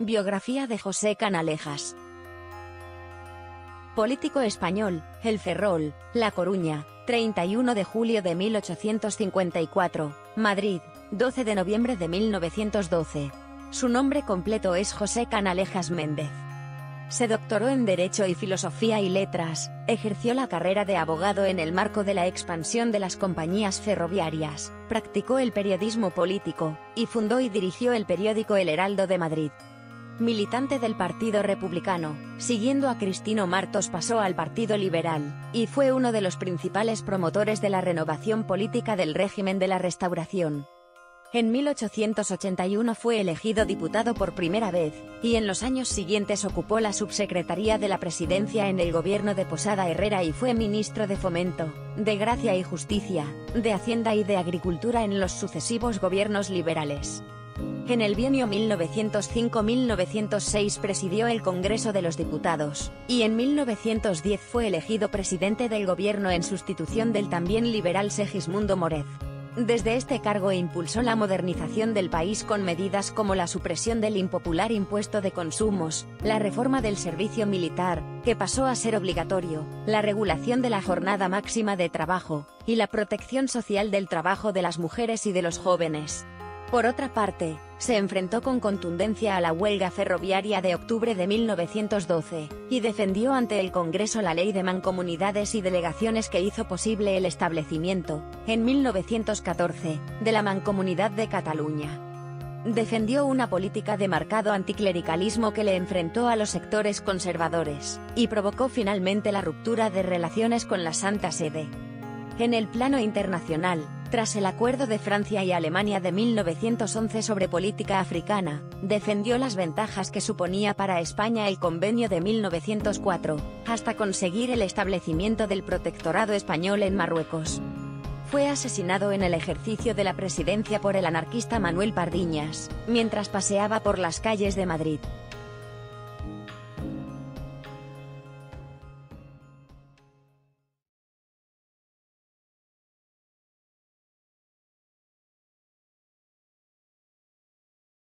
Biografía de José Canalejas. Político español, El Ferrol, La Coruña, 31 de julio de 1854, Madrid, 12 de noviembre de 1912. Su nombre completo es José Canalejas Méndez. Se doctoró en Derecho y Filosofía y Letras, ejerció la carrera de abogado en el marco de la expansión de las compañías ferroviarias, practicó el periodismo político, y fundó y dirigió el periódico El Heraldo de Madrid. Militante del Partido Republicano, siguiendo a Cristino Martos pasó al Partido Liberal, y fue uno de los principales promotores de la renovación política del régimen de la Restauración. En 1881 fue elegido diputado por primera vez, y en los años siguientes ocupó la subsecretaría de la presidencia en el gobierno de Posada Herrera y fue ministro de Fomento, de Gracia y Justicia, de Hacienda y de Agricultura en los sucesivos gobiernos liberales. En el bienio 1905-1906 presidió el Congreso de los Diputados, y en 1910 fue elegido presidente del gobierno en sustitución del también liberal Segismundo Morez. Desde este cargo impulsó la modernización del país con medidas como la supresión del impopular impuesto de consumos, la reforma del servicio militar, que pasó a ser obligatorio, la regulación de la jornada máxima de trabajo, y la protección social del trabajo de las mujeres y de los jóvenes. Por otra parte, se enfrentó con contundencia a la huelga ferroviaria de octubre de 1912, y defendió ante el Congreso la ley de mancomunidades y delegaciones que hizo posible el establecimiento, en 1914, de la Mancomunidad de Cataluña. Defendió una política de marcado anticlericalismo que le enfrentó a los sectores conservadores, y provocó finalmente la ruptura de relaciones con la Santa Sede. En el plano internacional, tras el acuerdo de Francia y Alemania de 1911 sobre política africana, defendió las ventajas que suponía para España el convenio de 1904, hasta conseguir el establecimiento del protectorado español en Marruecos. Fue asesinado en el ejercicio de la presidencia por el anarquista Manuel Pardiñas, mientras paseaba por las calles de Madrid.